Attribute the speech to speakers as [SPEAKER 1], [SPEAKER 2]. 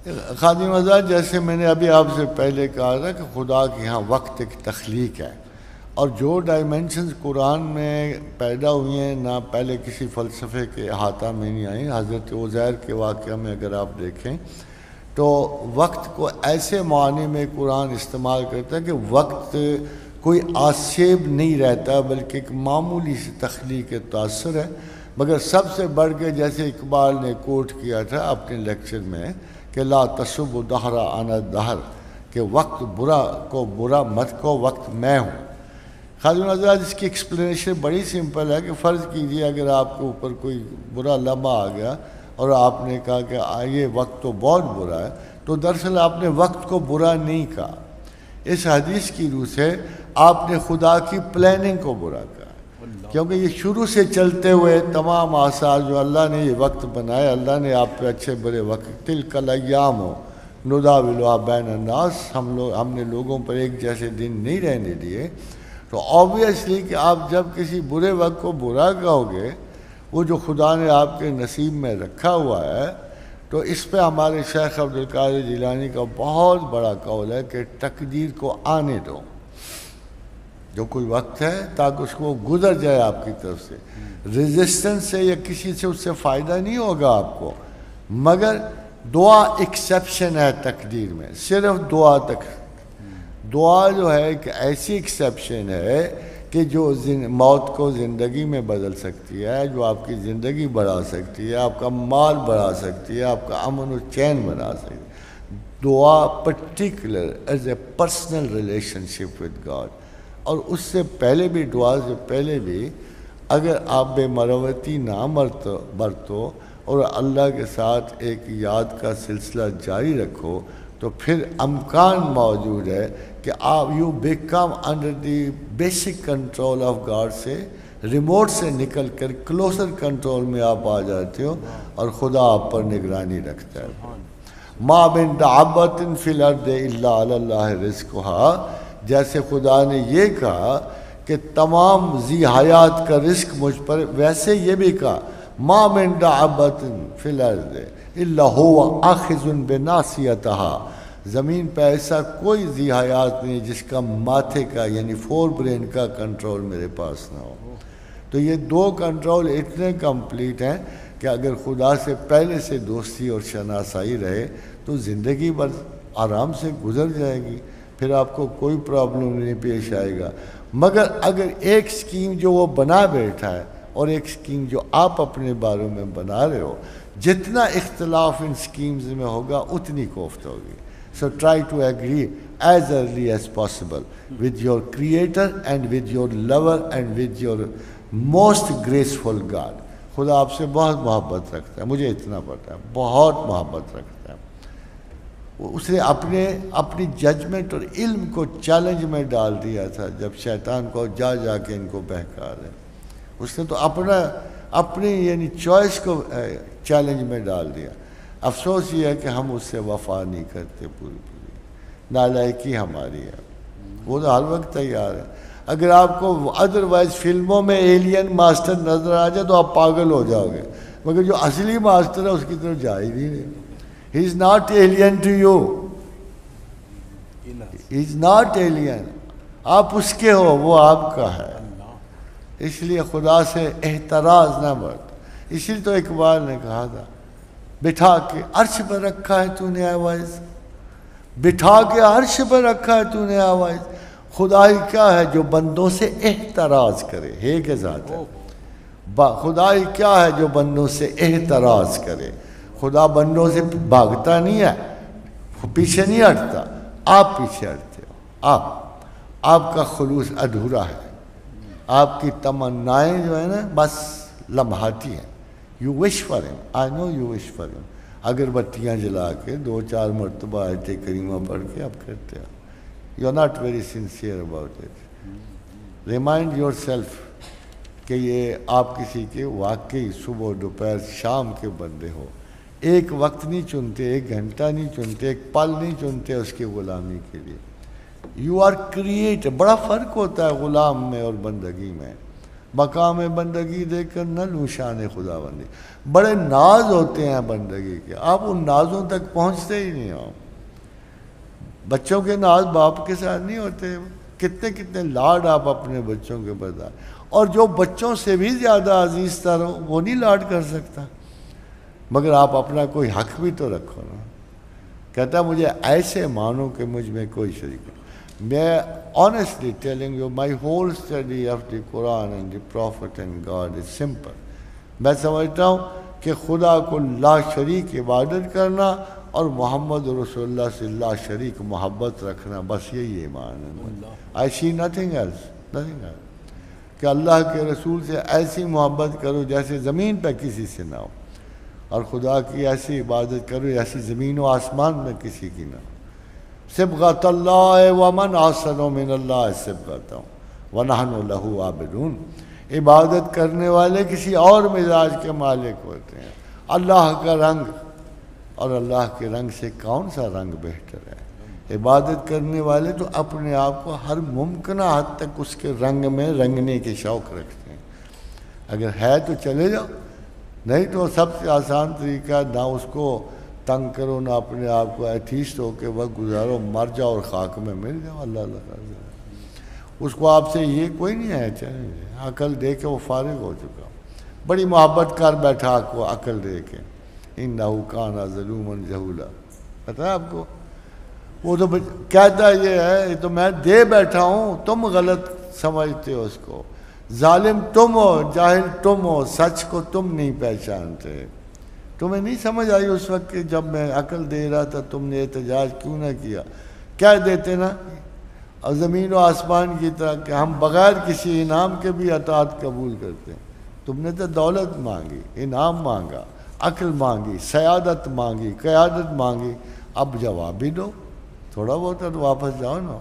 [SPEAKER 1] खादिम आज़ाद, जैसे मैंने अभी आपसे पहले कहा था कि खुदा के यहाँ वक्त एक तख्लीक है और जो डायमेंशंस कुरान में पैदा हुई हैं, ना पहले किसी फ़लसफ़े के अहाता में नहीं आई, हज़रत उज़ैर के वाक़ में अगर आप देखें तो वक्त को ऐसे मानी में कुरान इस्तेमाल करता है कि वक्त कोई आसेब नहीं रहता, बल्कि एक मामूली सी तख्लीक तासर है। मगर सबसे बढ़ के, जैसे इकबाल ने कोट किया था अपने लेक्चर में कि ला तसुब दहरा आना दहर, कि वक्त बुरा को बुरा मत को वक्त मैं हूँ। खालिद आज़ाद इसकी एक्सप्लेनेशन बड़ी सिंपल है कि फ़र्ज़ कीजिए अगर आपके ऊपर कोई बुरा लम्हा आ गया और आपने कहा कि ये वक्त तो बहुत बुरा है तो दरअसल आपने वक्त को बुरा नहीं कहा। इस हदीस की रूह से आपने खुदा की प्लानिंग को बुरा कहा। क्योंकि ये शुरू से चलते हुए तमाम आसार जो अल्लाह ने ये वक्त बनाए अल्लाह ने आप पे अच्छे बड़े वक्त, तिल कलयाम हो नुदा विलवा बैन अन्नास हम लोग हमने लोगों पर एक जैसे दिन नहीं रहने दिए। तो ऑब्वियसली कि आप जब किसी बुरे वक्त को बुरा कहोगे, वो जो खुदा ने आपके नसीब में रखा हुआ है तो इस पे हमारे शेख अब्दुल कादिर जिलानी का बहुत बड़ा कौल है कि तकदीर को आने दो। जो कोई वक्त है, ताकि उसको गुजर जाए आपकी तरफ़ से। रेजिस्टेंस से या किसी से उससे फ़ायदा नहीं होगा आपको। मगर दुआ एक्सेप्शन है तकदीर में, सिर्फ़ दुआ तक। दुआ जो है एक ऐसी एक्सेप्शन है कि जो मौत को ज़िंदगी में बदल सकती है, जो आपकी ज़िंदगी बढ़ा सकती है, आपका माल बढ़ा सकती है, आपका अमन और चैन बना सकती है। दुआ particular as a personal relationship with God और उससे पहले भी दुआ से पहले भी अगर आप बेमरवती ना मरतो बरतो और अल्लाह के साथ एक याद का सिलसिला जारी रखो तो फिर अमकान मौजूद है कि आप you become under the basic control of God से रिमोट से निकल कर क्लोजर कंट्रोल में आप आ जाते हो और खुदा आप पर निगरानी रखता है। माँ बिन दाबतिन फिल अर्द रिस्क जैसे खुदा ने ये कहा कि तमाम जी हयात का रिस्क मुझ पर, वैसे ये भी कहा, माँ मिन दाबतिन फिल अर्द आखिजुन ज़मीन पर ऐसा कोई जी हयात नहीं जिसका माथे का, यानी फोर ब्रेन का कंट्रोल मेरे पास ना हो। तो ये दो कंट्रोल इतने कंप्लीट हैं कि अगर खुदा से पहले से दोस्ती और शनासाई रहे तो ज़िंदगी भर आराम से गुजर जाएगी। फिर आपको कोई प्रॉब्लम नहीं पेश आएगा। मगर अगर एक स्कीम जो वो बना बैठा है और एक स्कीम जो आप अपने बारे में बना रहे हो, जितना इख्तलाफ इन स्कीम्स में होगा, उतनी कोफ्त होगी। So try to agree as early as possible with your creator and with your lover and with your most graceful God. खुदा आपसे बहुत मोहब्बत रखता है। मुझे इतना पता है। बहुत मोहब्बत रखता है। उसने अपने, अपनी जजमेंट और इल्म को चैलेंज में डाल दिया था, जब शैतान को जा जा के इनको बहका रहे उसने तो अपना, अपनी यानी चॉइस को चैलेंज में डाल दिया। अफसोस ये है कि हम उससे वफा नहीं करते पूरी पूरी नालायकी हमारी है। वो तो हर वक्त तैयार है। अगर आपको अदरवाइज़ फ़िल्मों में एलियन मास्टर नज़र आ जाए तो आप पागल हो जाओगे। मगर जो असली मास्टर है, उसकी तरफ़ जा ही नहीं he is not alien to you is not alien आप उसके हो वो आपका है। इसलिए खुदा से एहतराज ना बरत इसलिए तो इकबाल ने कहा था बिठा के अर्श पर रखा है तूने आवाज़। बिठा के अर्श पर रखा है तूने आवाज़। खुदाई क्या है जो बंदों से एहतराज करे? हे के साथ खुदाई क्या है जो बंदों से एहतराज करे? खुदा बंदों से भागता नहीं है, पीछे नहीं हटता। आप पीछे हटते हो। आप, आपका खलूस अधूरा है। आपकी तमन्नाएँ जो है ना, बस लम्हाती हैं। You wish for him I know you wish for him अगरबत्तियाँ जला के दो चार मरतबा आयत करीमा पढ़ के आप करते हो। You are not very sincere about it remind yourself कि ये आप किसी के वाकई सुबह दोपहर शाम के बंदे हो। एक वक्त नहीं चुनते, एक घंटा नहीं चुनते, एक पल नहीं चुनते उसकी ग़ुलामी के लिए। यू आर क्रिएट बड़ा फ़र्क होता है ग़ुलाम में और बंदगी में। मकाम बंदगी देकर न लूँ शान खुदा बंदी बड़े नाज होते हैं बंदगी के। आप उन नाजों तक पहुँचते ही नहीं हो। बच्चों के नाज बाप के साथ नहीं होते। कितने कितने लाड आप अपने बच्चों के बता और जो बच्चों से भी ज़्यादा अज़ीज़ तर वो नहीं लाड कर सकता। मगर आप अपना कोई हक भी तो रखो ना। कहता मुझे ऐसे मानो कि मुझमें कोई शरीक मैं honestly telling you my whole study of the Quran and the prophet and God is simple मैं समझता हूँ कि खुदा को ला शरीक इबादत करना और मोहम्मद रसोल्ला से ला शरीक मोहब्बत रखना बस यही ईमान है I see nothing else nothing else कि अल्लाह के रसूल से ऐसी मोहब्बत करो जैसे ज़मीन पर किसी से ना हो। और खुदा की ऐसी इबादत करो, ऐसी ज़मीन व आसमान में किसी की ना। सिबगत वमन आसन मिन अल्लाह सिबगत वनहन लहू आबिदून। इबादत करने वाले किसी और मिजाज के मालिक होते हैं। अल्लाह का रंग, और अल्लाह के रंग से कौन सा रंग बेहतर है? इबादत करने वाले तो अपने आप को हर मुमकिन हद तक उसके रंग में रंगने के शौक़ रखते हैं। अगर है तो चले जाओ। नहीं तो सबसे आसान तरीका ना उसको तंग करो, ना अपने आप को एथीस्ट होकर वक्त गुजारो, मर जाओ और खाक में मिल जाओ, अल्लाह उसको आपसे ये कोई नहीं है। चाहे अकल दे के वो फारिग हो चुका। बड़ी मोहब्बत कर बैठा आपको अकल दे के। इन नाउकाना जलूमन जहूला। पता है आपको? वो तो कहता ये है तो मैं दे बैठा हूँ, तुम गलत समझते हो उसको। जालिम तुम हो, जाहिल तुम हो, सच को तुम नहीं पहचानते। तुम्हें नहीं समझ आई उस वक्त कि जब मैं अकल दे रहा था, तुमने एहतजाज क्यों ना किया? क्या देते ना? और ज़मीन व आसमान की तरह कि हम बग़ैर किसी इनाम के भी अतात कबूल करते हैं। तुमने तो दौलत मांगी, इनाम मांगा, अक्ल मांगी, सयादत मांगी, क़्यादत मांगी। अब जवाब भी दो, थोड़ा बहुत तो वापस जाओ ना।